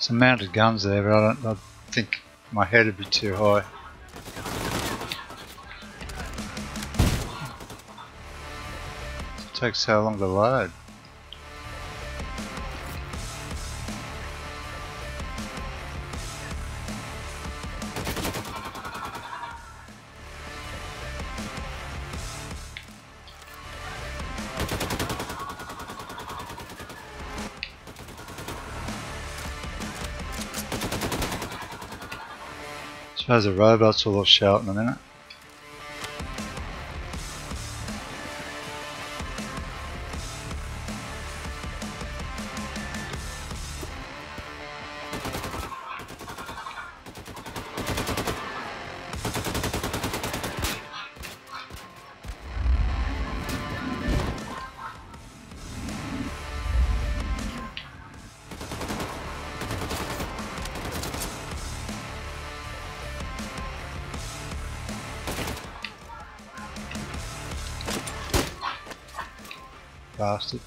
Some mounted guns there, but I don't I think my head would be too high. It takes how long to load. Suppose the robots will show up in a minute. Bastard.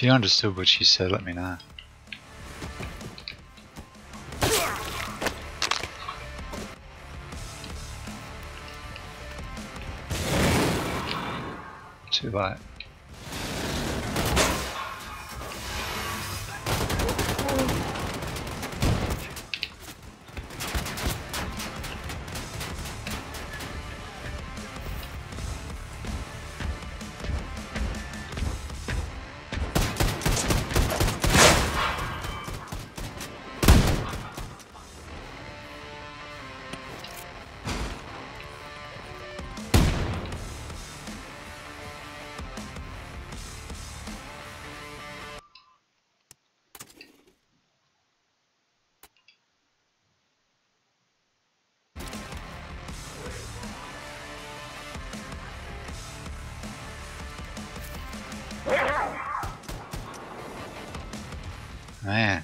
If you understood what she said, let me know. Too late. Man.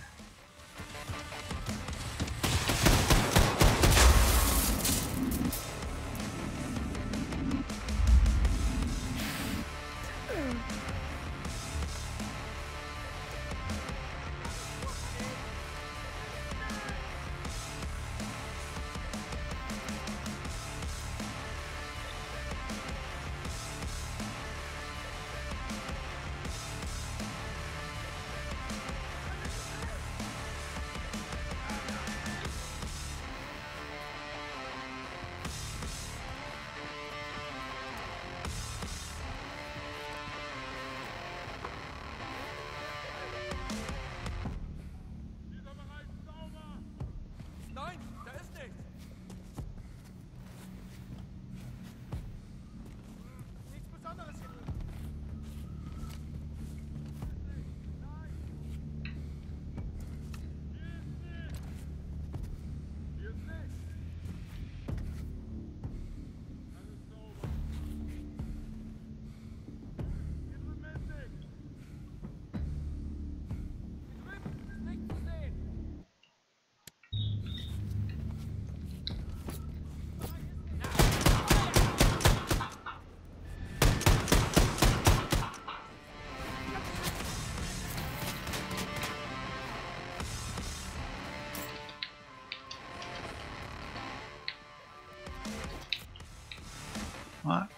How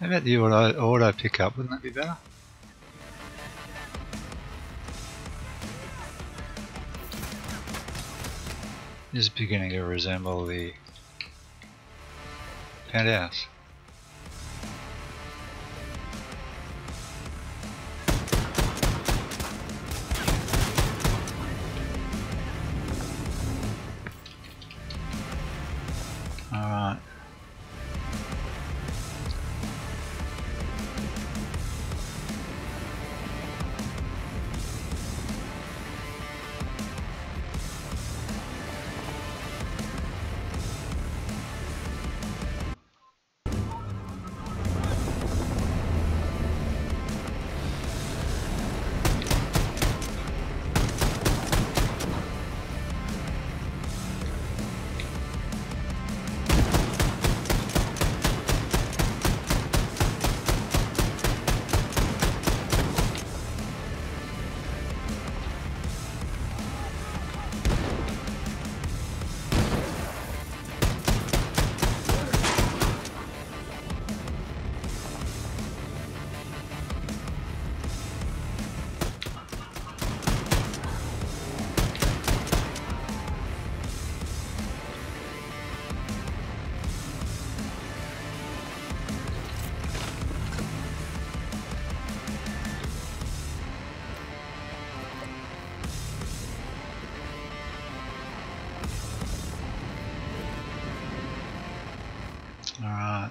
about the auto, auto pickup? Wouldn't that be better? This is beginning to resemble the penthouse.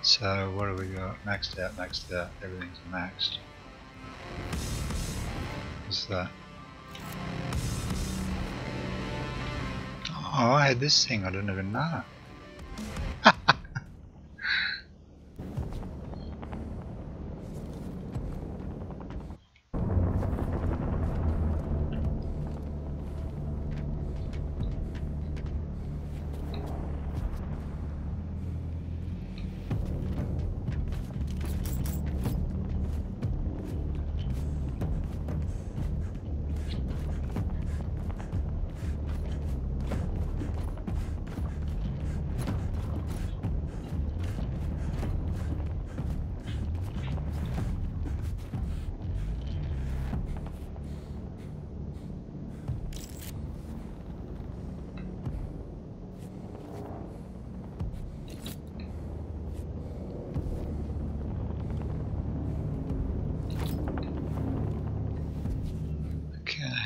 So what do we got? Maxed out, maxed out, everything's maxed. What's that? Oh, I had this thing, I didn't even know. Okay,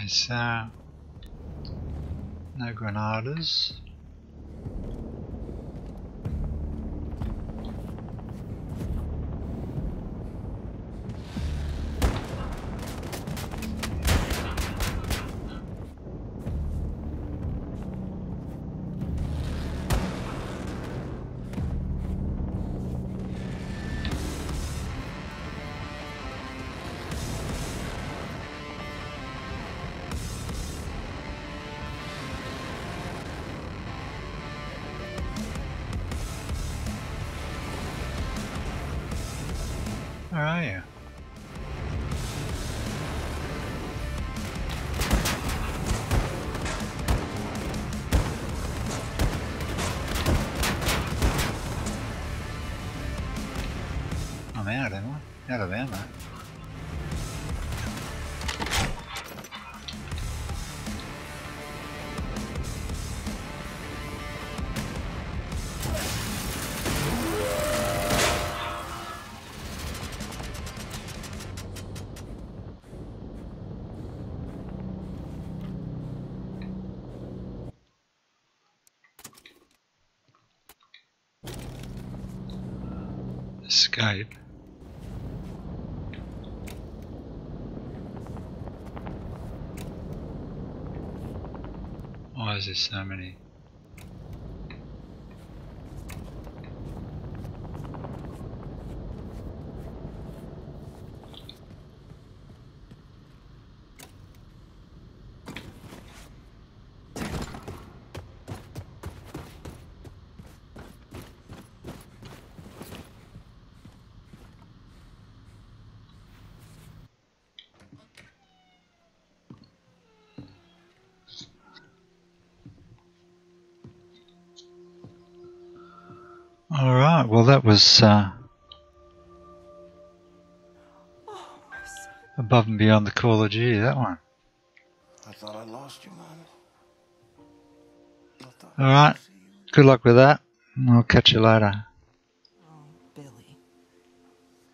so uh, no granadas. Where are you? I'm out, am I? Out of ammo. Escape. Why is there so many? Alright, well that was uh, Oh, above and beyond the Call of Duty, that one. I thought I lost you, Mom. I thought I Alright, would see you. good luck with that. I'll catch you later. Oh, Billy.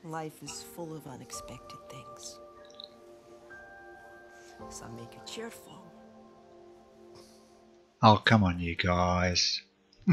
Life is full of unexpected things. Some make you cheerful. Oh, come on, you guys.